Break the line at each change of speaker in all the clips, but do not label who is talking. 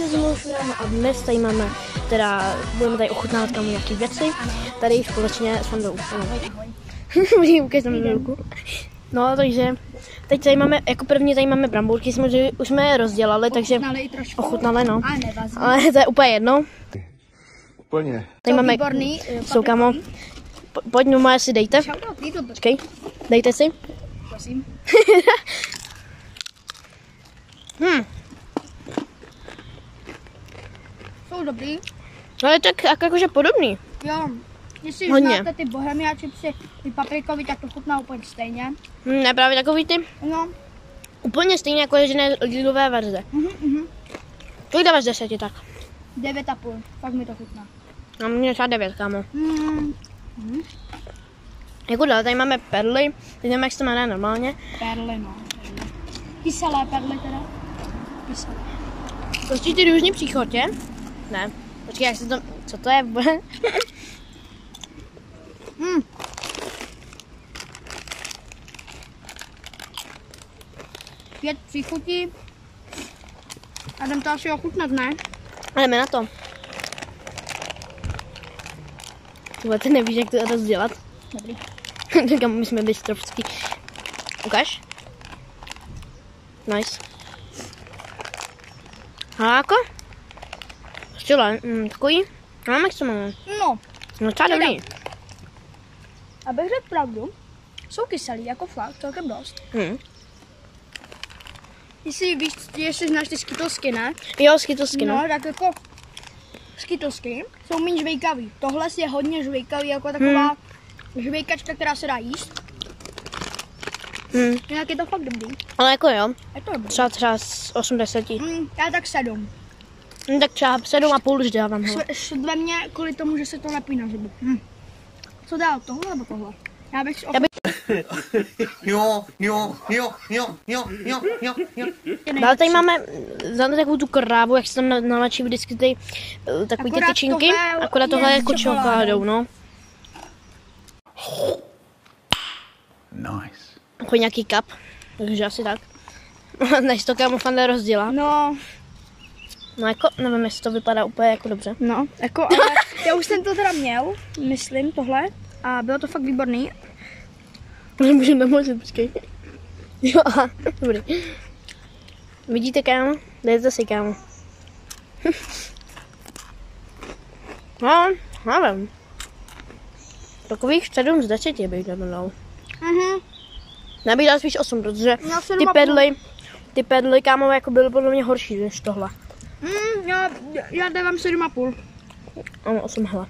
Martin s Mošem a dnes tady máme, teda budeme tady ochutnávat kam nějaké věci, tady společně s Fandou. Můžu ukázat na ruku. No, takže teď tady máme, jako první tady máme bramburky, jsme, už jsme je rozdělali, takže
Ochutnali
no. Ale to je úplně jedno.
Úplně.
Tady máme,
výborný. eh,
jsou kamo, po- pojď, no má si dejte. Počkej, dejte si.
prosím.
Hm,
Jsou dobrý.
no je tak jak, jakože podobný.
Jo. Jestli
Hodně.
znáte ty bohemia chipsy, ty paprikový, tak to chutná úplně stejně.
Hm, ne právě takový ty,
No.
úplně stejně jako ježené lidové verze.
Mhm, mhm.
Kolik dáváš deseti tak?
9,5. Fakt mi to chutná.
Na mě třeba devět, kámo.
Mm,
Jako dál, tady máme perly, teď nevím, jak se to jmenuje normálně.
perly, no. Kyselé perly teda. Kyselé.
Prostě ty různý příchodě. Ne, počkej, jak se to, co to je vůbec?
Mm. Pět příchutí. A jdem to asi ochutnat, ne?
Ale jdeme na to. Vůbec nevíš, jak to rozdělat.
Dobrý.
Říkám, my jsme bystrovský. Ukáž? Nice. Haláko? Čo, mm, takový? No, jak se jmenuje?
No.
No třeba dobrý.
Abych řekl pravdu, jsou kyselý jako fakt celkem dost.
Hmm.
Jestli víš, jestli znáš ty skytosky, ne?
Jo, skytosky, no.
No, tak jako skytosky jsou méně žvejkavý. Tohle je hodně žvejkavý, jako taková
hmm.
žvejkačka, která se dá jíst.
Hmm.
Jinak je to fakt dobrý.
Ale jako jo.
Je to dobrý.
Třeba, třeba z 80.
Hmm, já tak 7.
No, tak třeba 7,5 už dávám.
Štve mě kvůli tomu, že se to lepí na zubu. Hm. Co dál, tohle nebo tohle? Já bych si
opět...
jo, jo, jo, jo, jo, jo, jo, jo.
Ale tady máme, znáte takovou tu krávu, jak se tam namačí vždycky ty, eh, takový
akorát ty
tyčinky,
tohle
akorát tohle je jako
čokoládou,
no.
Nice.
Jako nějaký kap, takže asi tak. Než to kamuflandé rozdělá.
No.
No jako, nevím, jestli to vypadá úplně jako dobře.
no, jako, ale já už jsem to teda měl, myslím, tohle. A bylo to fakt výborný.
Můžu namočit, počkej. Jo, aha, dobrý. Vidíte, kámo? Dejte si, kámo. No, nevím. Takových 7 z 10 bych dal.
Mhm.
Já bych dal spíš 8, protože ty pedly, ty pedly, kámo, jako byly podle mě horší než tohle.
Mm, já, já dávám 7,5.
Ano, 8 hele.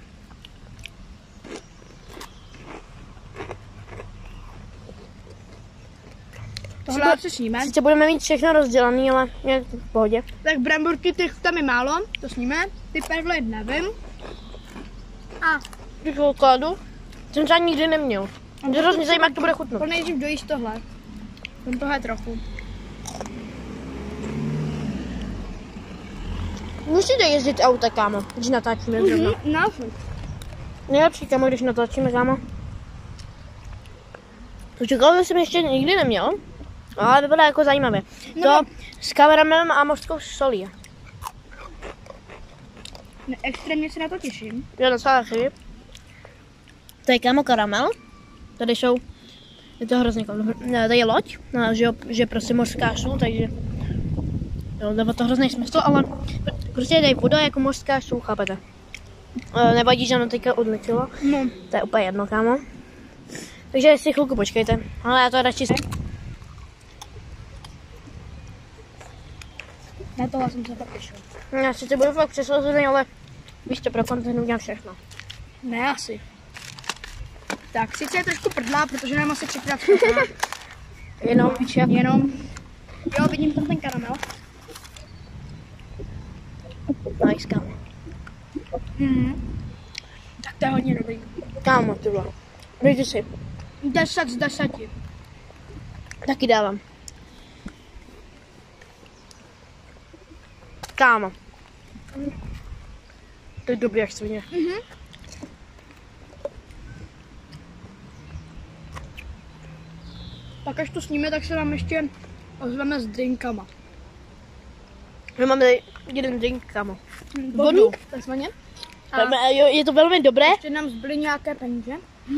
Tohle se sníme.
Sice budeme mít všechno rozdělané, ale je to v pohodě.
Tak bramborky, těch tam je málo, to sníme. Ty perly nevím. A
Tu čokoládu jsem třeba nikdy neměl. Mě hrozně zajímá, jak to bude chutnat.
to nejdřív dojíš tohle. Tam tohle trochu.
Musíte jezdit auta, kámo, když natáčíme zrovna.
Mhm, no.
Nejlepší, kámo, když natáčíme, kámo. Čokoládu jsem ještě nikdy neměl, ale vypadá jako zajímavě.
No.
To s karamelem a mořskou solí.
Ne, extrémně se na to těším.
Jo, docela taky. To je kámo karamel. Tady jsou, je to hrozně kámo. Ne, Tady je loď, no, že, že prostě mořská sůl, takže jo, dává to hrozný smysl, ale prostě tady voda jako mořská sůl, chápete? E, nevadí, že ono teďka odletělo,
No,
to je úplně jedno, kámo. Takže si chvilku počkejte, ale já to radši...
na tohle jsem se tak těšil.
Já sice budu fakt přeslozený, ale víš co, pro content udělám všechno.
Ne, asi. Tak, sice je trošku prdlá, protože nám asi třikrát
Jenom?
Jenom. Jo, vidím tam ten karamel.
Nice, kámo.
Mhm. Tak to je hodně dobrý.
Kámo, ty vole. Dejte si.
10 z 10.
Taky dávám. Kámo. To je dobrý jak svině.
Pak až to sníme, tak se vám ještě ozveme s drinkama.
My máme tady jeden drink, kámo.
Vodu, takzvaně. A
A... Jo, je to velmi dobré.
ještě nám zbyly nějaké peníze.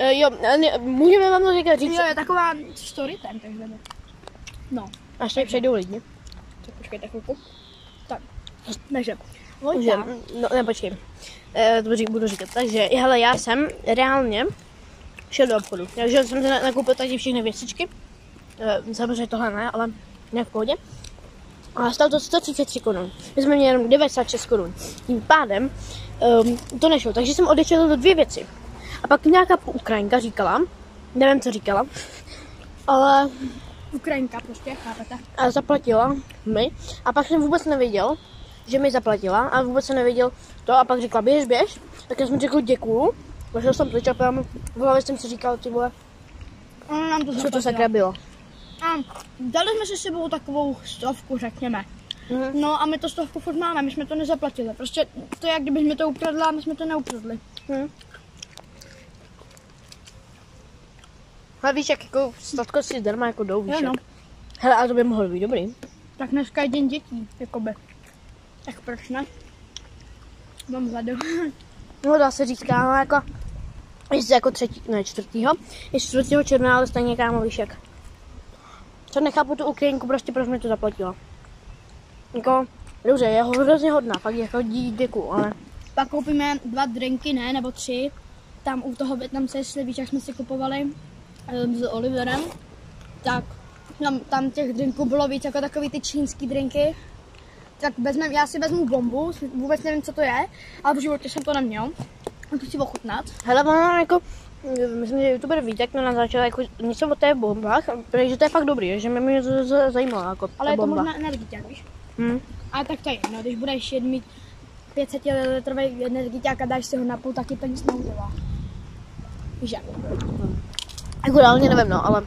E, jo, ne, můžeme vám to říkat říct,
Jo, je taková story time, takže ne. No,
až tady přejdou lidi.
tak počkejte chvilku. Tak, takže.
že,
Vojta,
no, ne, počkej. E, to řík, budu říkat. Takže, hele, já jsem reálně šel do obchodu. Takže jsem si na- nakoupil tady všechny věcičky. E, samozřejmě tohle ne, ale ne v pohodě. A stalo to 133 korun. My jsme měli jenom 96 korun. Tím pádem um, to nešlo. Takže jsem odečetl do dvě věci. A pak nějaká Ukrajinka říkala, nevím, co říkala, ale
Ukrajinka prostě, chápete?
a zaplatila mi. A pak jsem vůbec nevěděl, že mi zaplatila a vůbec jsem nevěděl to a pak řekla běž, běž. Tak já jsem řekl děkuju. Vašel jsem pryč a v hlavě jsem si říkal, ty vole,
Ona nám to
co to sakra bylo.
A dali jsme si s sebou takovou stovku, řekněme.
Mhm.
No a my to stovku furt máme, my jsme to nezaplatili. Prostě to je, jak kdyby jsme to ukradli a my jsme to neukradli.
Hm. Ale víš, jak jako sladkosti zdarma jako jdou, víš
Jo, no.
Hele, a to by mohlo být dobrý.
Tak dneska je den dětí, jakoby. Tak proč ne? Mám hladu.
No dá se říct, kámo, jako, jestli jako třetí, ne čtvrtýho, je čtvrtýho června, ale stejně kámo, víš jak. Co nechápu tu Ukrajinku, prostě proč mi to zaplatila. Jako, dobře, je hrozně hodná, fakt jako dí, děkuju, ale
Pak koupíme dva drinky, ne, nebo tři. Tam u toho Větnamce, jestli víš, jak jsme si kupovali um, s Oliverem, tak tam, tam těch drinků bylo víc jako takový ty čínský drinky. Tak vezmem, já si vezmu bombu, vůbec nevím, co to je, ale v životě jsem to neměl. A to si ochutnat.
hele, ona jako, myslím, že youtuber Vítek to naznačil jako něco o té bombách, protože to je fakt dobrý, že mě mě to zajímalo, jako
Ale je to
bomba.
možná energiťák, víš?
Hm.
Ale tak to je jedno, když budeš mít 500 litrový energiťák a dáš si ho na půl, taky to nic neudělá. Víš jak?
Jako reálně nevím, no, ale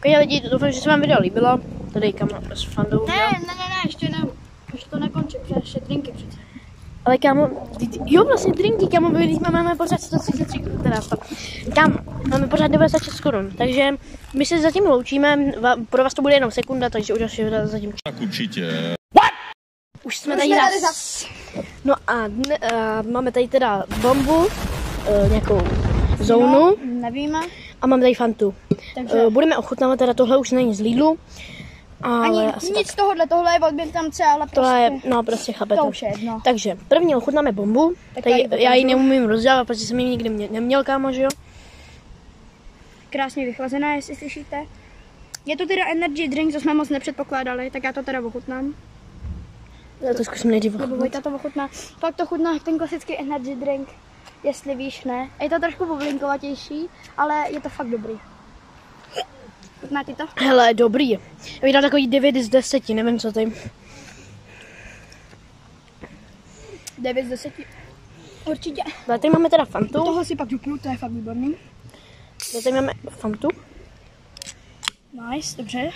Když lidi, doufám, že se vám video líbilo. Tady kam s fandou.
Ne, ne, ne, ne, ještě ne. Ještě to nekončí, protože ještě drinky přece.
Ale kámo, ty- ty- jo vlastně drinky, kámo, my jsme máme pořád 133 korun, teda 100. Kam, máme pořád 96 korun, takže my se zatím loučíme, Va- pro vás to bude jenom sekunda, takže už videa zatím.
Tak určitě.
Už jsme tady zas. No a, dne, a máme tady teda bombu, e, nějakou zónu
No, nevíme.
a máme tady fantu.
Takže
E, budeme ochutnávat, teda tohle už není z Lidlu, ale
ani
asi
nic tohohle, tohle je od Větnamce, ale prostě
tohle je, no prostě chápete.
to už je jedno.
Takže první ochutnáme bombu,
Tak
tady,
já ji
já ji neumím rozdělat, protože jsem ji nikdy mě, neměl, kámo, že jo?
Krásně vychlazená, jestli slyšíte. Je to teda energy drink, co jsme moc nepředpokládali, tak já to teda ochutnám.
Já to zkusím nejdřív
Nebo
ochutnat.
Vojta to ochutná. Fakt to chutná ten klasický energy drink, jestli víš, ne. Je to trošku bublinkovatější, ale je to fakt dobrý. Ti to?
Hele, dobrý. Já bych dal takový 9 z 10, nevím co ty.
9 z 10. Určitě.
Ale tady máme teda Fantu.
Toho si pak dupnu, to je fakt výborný.
Tady máme Fantu.
Nice, dobře.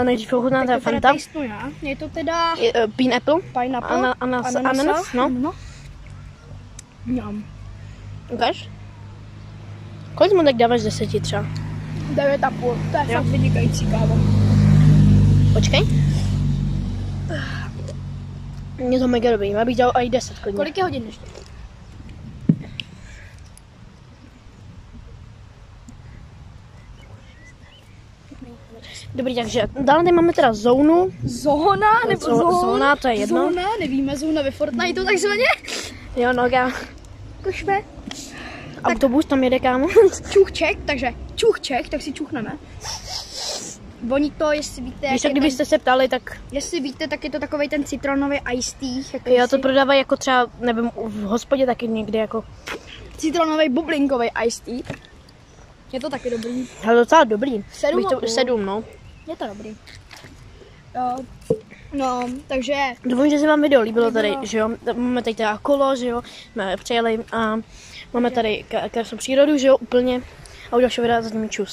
A nejdřív ochutná teda Fanta.
tastnu já. Je to teda
Je, uh, Pineapple.
pineapple,
Ana- anas-
ananasa,
ananas, no.
ano. Mňam.
Ukáž? Kolik mu tak dáváš z 10 třeba?
9,5. To je
Jo.
fakt vynikající kávo.
Počkej. Je to mega dobrý, já bych dal i 10 klidně.
Kolik je hodin ještě?
Dobrý, takže dále tady máme teda zónu.
Zóna nebo
Zó-
zón?
zóna, to je jedno.
Zóna, nevíme, zóna ve Fortniteu takzvaně.
Jo, no, já.
Kušme.
Autobus tam jede, kámo.
Čuchček, takže čuchček, tak si čuchneme. Voní to, jestli víte, jak je
tak kdybyste se ptali, tak
ten, jestli víte, tak je to takový ten citronový iced tea.
já to prodávají jako třeba, nevím, v hospodě taky někdy jako.
Citronový bublinkový iced tea. Je to taky dobrý.
Ale docela dobrý.
Sedm
Bych to, sedm, no.
Je to dobrý. Jo. No, takže
Doufám, že se vám video líbilo tady, že jo. Máme tady teda kolo, že jo. Jsme přijeli a máme tady krásnou přírodu, že jo, úplně. A u dalšího videa zatím čus.